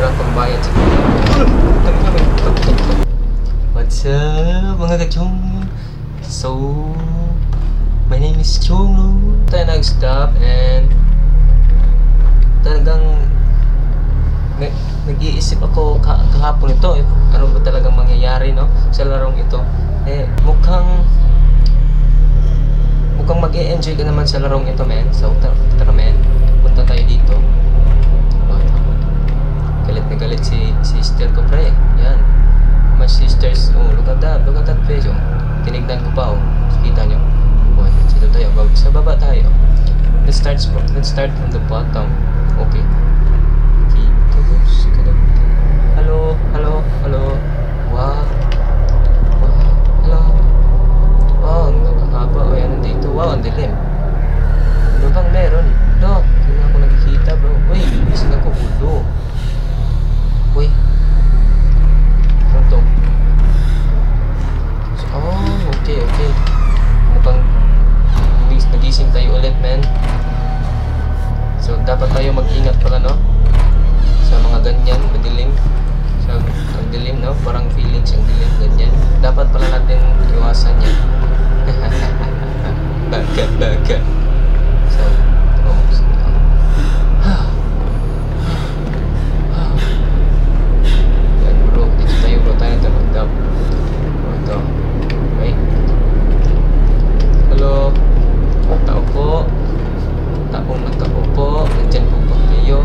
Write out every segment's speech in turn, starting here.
Walang pambayad. Sa What's up mga kachong? So, my name is Chong. Tayo nag-stop and talagang nag- nag-iisip ako ka- kahapon ito eh, ano ba talagang mangyayari no? Sa larong ito. Eh mukhang mukhang mag enjoy ka naman sa larong ito men. So tara men. Punta tayo dito Oh, galit na galit si sister ko pre yan my sisters oh look at that look at that face oh tinignan ko pa oh kita nyo oh dito tayo bab- sa baba tayo let's start from let's start from the bottom okay Kitos ka na. Hello, hello, hello. Wow. Wow. Hello. Wow, ang nakakaba. O yan, nandito. Wow, ang dilim. Ano bang meron? No, hindi na ako nakikita bro. Uy, isang ako ulo. Uy. Ano to? So, oh, okay, okay. Mukhang nagis- nagising tayo ulit, man. So, dapat tayo mag-ingat pala, no? Sa mga ganyan, madilim. Sa ang dilim, no? Parang feelings ang dilim, ganyan. Dapat pala natin iwasan yan. baga, baga. So, oh, sige. Yan bro, dito tayo bro, tayo tayo mag-dab. Oh, ito. Okay. Hello. Tao po. Taong nagkaupo. Nandyan po ba kayo?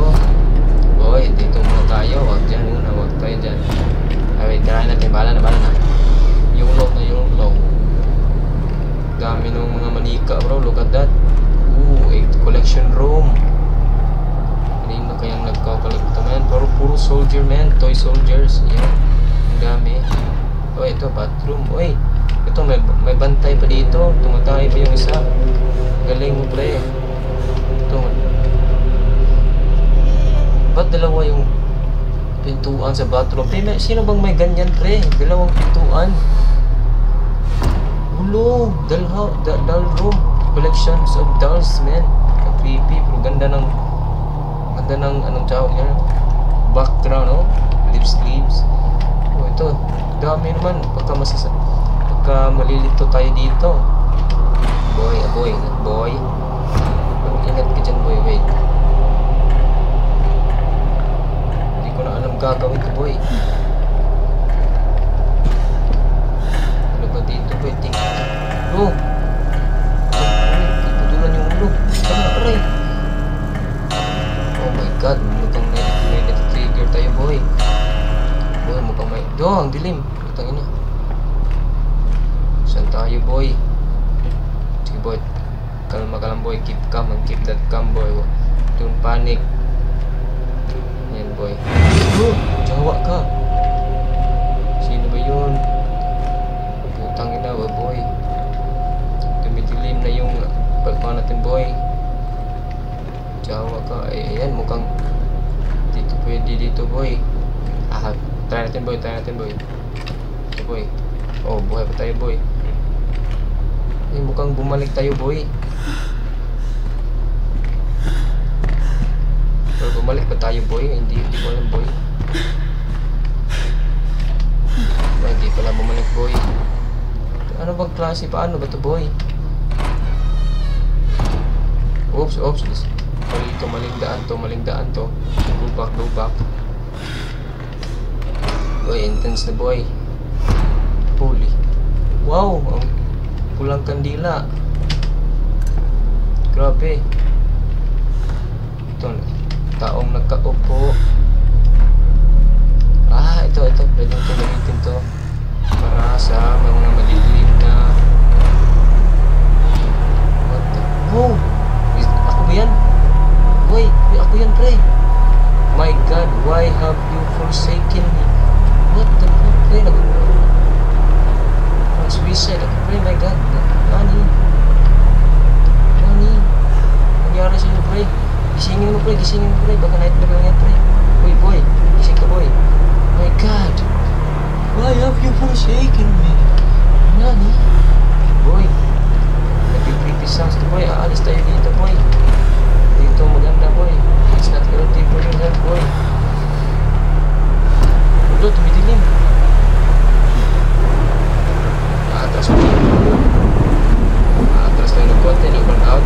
Boy, dito muna tayo. Huwag dyan muna. Huwag tayo dyan. Ay, wait. Tirahin natin. Bahala na, bahala na. Yung low na yung low. Dami ng mga manika, bro. Look at that. Ooh, a collection room. Na kayang nagkakalag ito, man. Pero puro soldier, man. Toy soldiers. Yan. Ang dami. Oh, ito, bathroom. Uy, ito, may, may bantay pa dito. Tumatay pa yung isa. Galing mo, pre. Ito. Ba't dalawa yung pintuan sa bathroom? Sino bang may ganyan, pre? Dalawang pintuan. Dalha, da, doll room. Collections of dolls, man. Creepy, pero ganda ng ganda ng anong tawag niya? Background, oh. Lip sleeves. Oh, ito. Dami naman. Pagka masasa... Pagka malilito tayo dito. Boy, ah, boy, boy. Ingat ka dyan, boy. Wait. Hindi ko na alam gagawin ko, boy. Tayo, boy. Eh, mukhang bumalik tayo, boy. Pero bumalik pa tayo, boy. Hindi, hindi ko alam, boy. Ba, hindi pala bumalik, boy. Ano bang klase? Paano ba to, boy? Oops, oops. Mali to, maling daan to, maling daan to. Go back, go back. Boy, intense na, boy. Wow, ang pulang kandila. Grabe. Ito, taong nagkaupo. Ah, ito, ito. Pwede ko gamitin to. Para sa mga malilim na... What the... Oh! Is, ako ba yan? Boy, ako yan, pre. My God, why have you forsaken me? What the fuck, pre? Ang suicide ako, pre. My God. Nani? Nani? Nangyari sa'yo, pre. Gisingin mo, pre. Gisingin mo, pre. Baka nightmare lang yan, pre. Uy, boy. Gising ka, boy. My God. Why have you forsaken me? Nani? Boy. Nag-creepy sounds to, boy. Aalis tayo dito, boy. Dito maganda, boy. It's not healthy for your health, boy. Wala terus tengok kuat ini burn out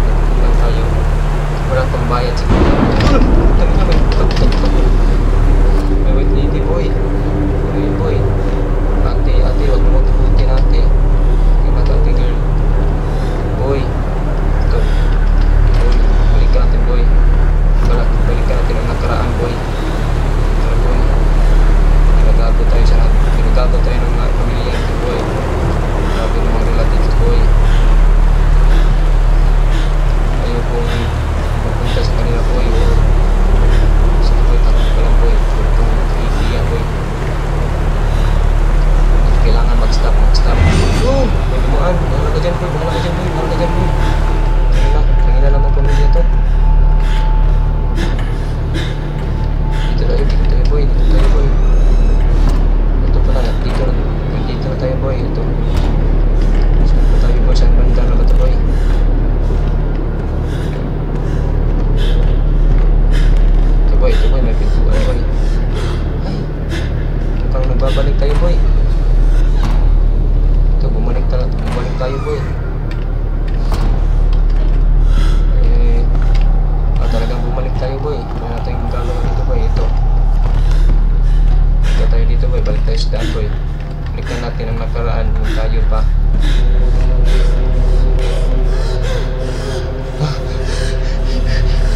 nakaraan kung tayo pa.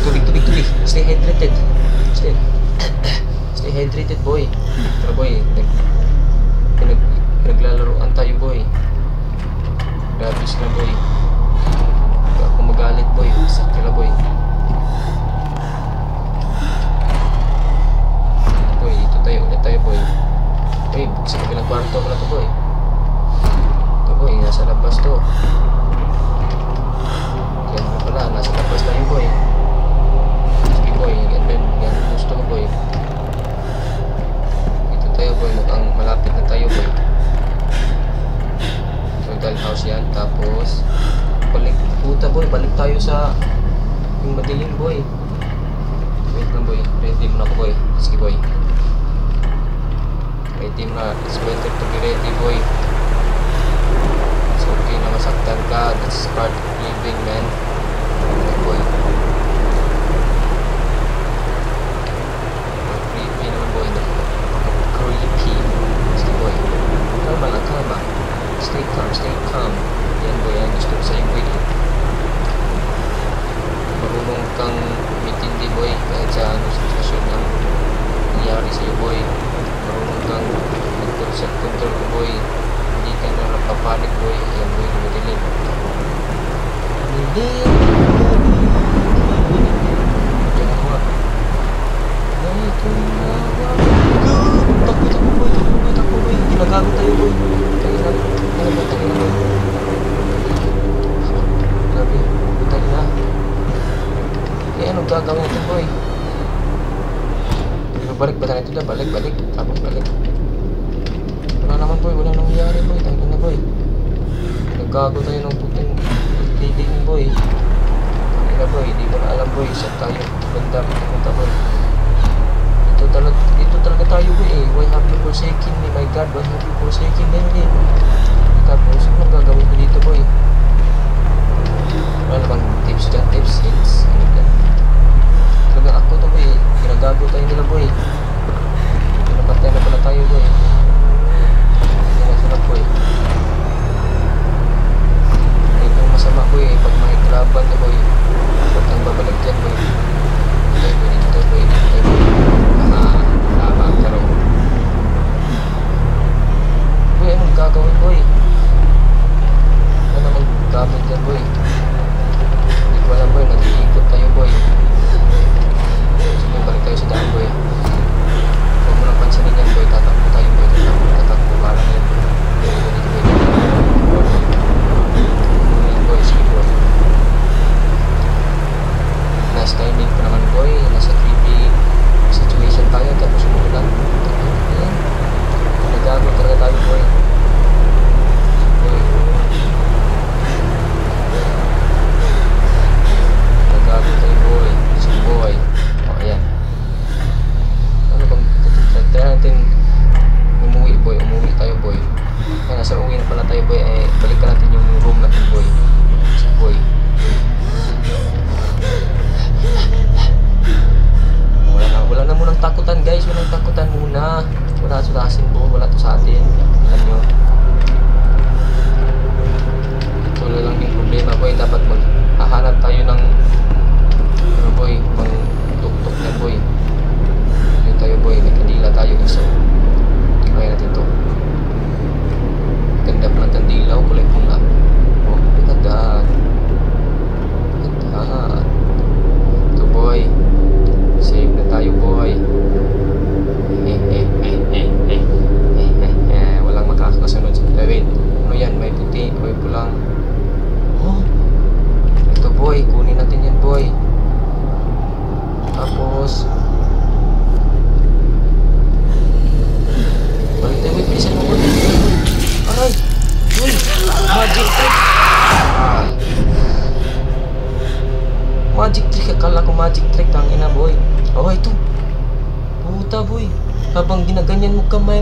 Tubig, tubig, tubig. Stay hydrated. Stay, stay hydrated boy. Pero boy, nag, pinag, pinaglalaroan tayo boy. Grabe sila boy. Huwag ako magalit boy. Sakit boy. Boy, dito tayo. Ulit tayo boy. Boy, sa kabilang kwarto pala to boy. Boy, nasa labas to. Yan mo pala, nasa labas tayo boy. Sige boy, yan din. Yan gusto ko boy. Dito tayo boy, mukhang malapit na tayo boy. So, house yan. Tapos, balik, puta boy, balik tayo sa yung madilim boy. Wait lang boy, ready mo na ako boy. Sige boy. Ready mo na. It's better to be ready boy. Masaktan ka. Part of living man. Okay boy. Creepy naman boy. Creepy. Sige boy. Kalma lang, kalma. Stay calm, stay calm. Yan boy, yan gusto ko sa'yo boy. Marunong kang umintindi boy kahit sa ano sitwasyon ng nangyari sa'yo boy. Marunong kang mag-self-control ko boy. Hindi ka na napapanik boy. Yan boy, madilim. Madilim. Diyan ako nga. Ay, tumawa. Takbo, takbo boy, takbo boy, takbo boy. Ginagago tayo boy. Kaya na, ano ba tayo na boy? Grabe, butay na. Eh, anong gagawin natin boy? Balik ba tayo dito? Balik, balik. Tapos balik. Wala naman boy, wala nang nangyari boy. Tangin na boy. Naggago tayo ng puting leading boy. Tangin na boy, di ko na alam boy. Saan tayo banda pupunta boy. Ito talaga, dito talaga tayo boy eh. Why have you forsaken me? My God, why have you forsaken me? Eh? Tapos, ano gagawin ko dito boy? Wala bang tips dyan? Tips, hints? Ano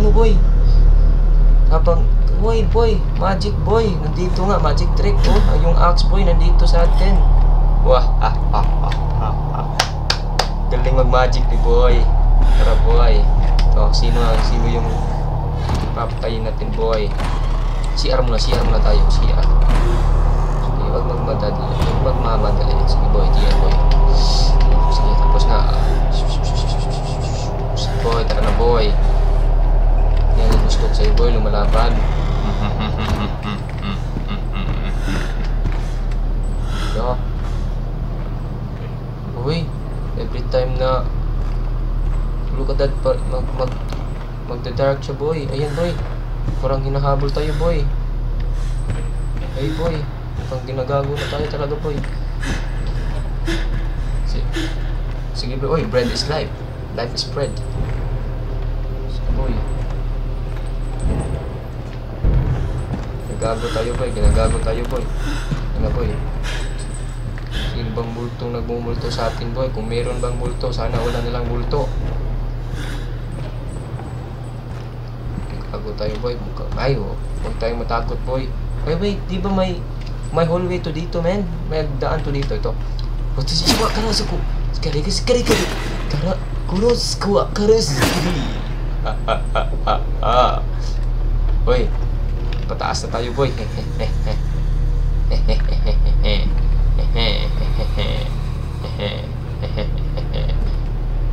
mo, boy. Habang, boy, boy, magic boy. Nandito nga, magic trick, oh. Yung axe, boy, nandito sa atin. Wah, ah, ah, ah, ah, ah. Galing mag-magic ni boy. Tara, boy. Oh, sino, sino yung papatayin natin, boy? CR muna, CR muna tayo, CR. Sige, wag magmadali. Wag magmamadali. Sige, boy, GR, boy. Sige, tapos na. Boy, tara na, boy. Yan yung gusto ko sa'yo, boy, lumalaban. No. Uy, every time na look at that, mag, mag, magda-dark siya, boy. Ayan, boy. Parang hinahabol tayo, boy. Ay, boy. Mukhang ginagago na tayo talaga, boy. Sige, sige boy. Oy, bread is life. Life is bread. Sige, boy. Ginagago tayo, boy. Ginagago tayo, boy. Ano, boy? Sino bang multong nagmumulto sa atin, boy? Kung meron bang multo, sana wala nilang multo. Gago tayo, boy. Ay, oh. Huwag tayong matakot, boy. Ay, wait. Di ba may may hallway to dito, man? May daan to dito. Ito. O, ito si Iwa. Kara sa ko. Kari, kari, kari, kari. Kara, kuros, kuwa, karos. Ha, ha, ha, ha, ha. Boy. Pataas na tayo, boy.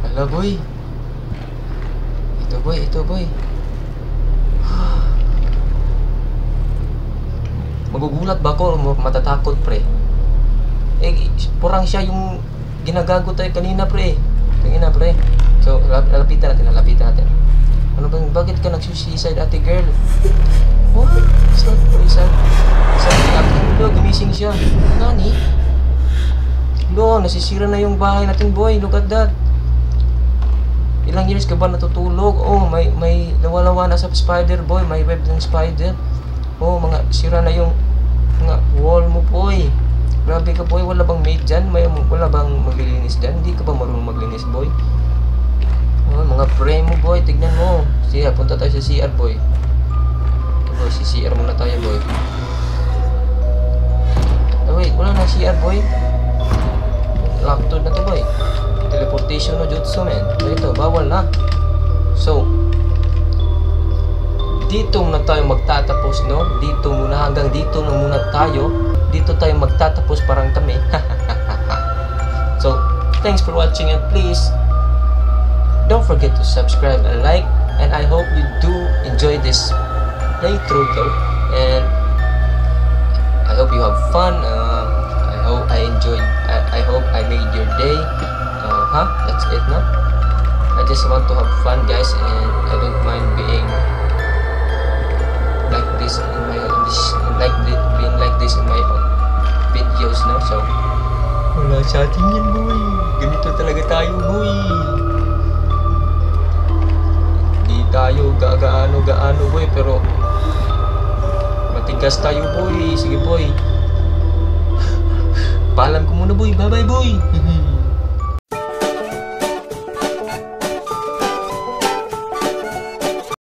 Hala, boy. Ito, boy. Ito, boy. Magugulat ba ako matatakot, pre? Eh, purang siya yung ginagago tayo kanina, pre. Kanina, pre. So, lap- lalapitan natin, lalapitan natin. Ano bang, bakit ka nagsuicide, ate girl? What? Sad, boy, sad. Sad, ate girl, gumising siya. Nani? Lo, nasisira na yung bahay natin, boy. Look at that. Ilang years ka ba natutulog? Oh, may may lawalawa na sa spider boy, may web ng spider. Oh, mga sira na yung mga wall mo boy. Grabe ka boy, wala bang maid dyan? May, wala bang maglilinis dyan? Hindi ka ba marunong maglinis boy? Oh, mga frame mo boy, tignan mo. Sige, punta tayo sa CR boy. Ito, si CR muna tayo boy. Oh, wait, wala na CR boy. Locked na to boy teleportation no jutsu men so ito bawal na so dito muna tayo magtatapos no dito muna hanggang dito na muna tayo dito tayo magtatapos parang kami so thanks for watching and please don't forget to subscribe and like and I hope you do enjoy this playthrough though and I hope you have fun uh, I hope I enjoyed I, I hope I made your day uh, huh? That's it, no? I just want to have fun, guys, and I don't mind being like this in my this like thi- being like this in my videos, no? So wala sa atin yan, boy. Ganito talaga tayo, boy. Tayo gaano-gaano, boy, pero matigas tayo, boy. Sige, boy. Paalam ko muna, boy. Bye-bye, boy.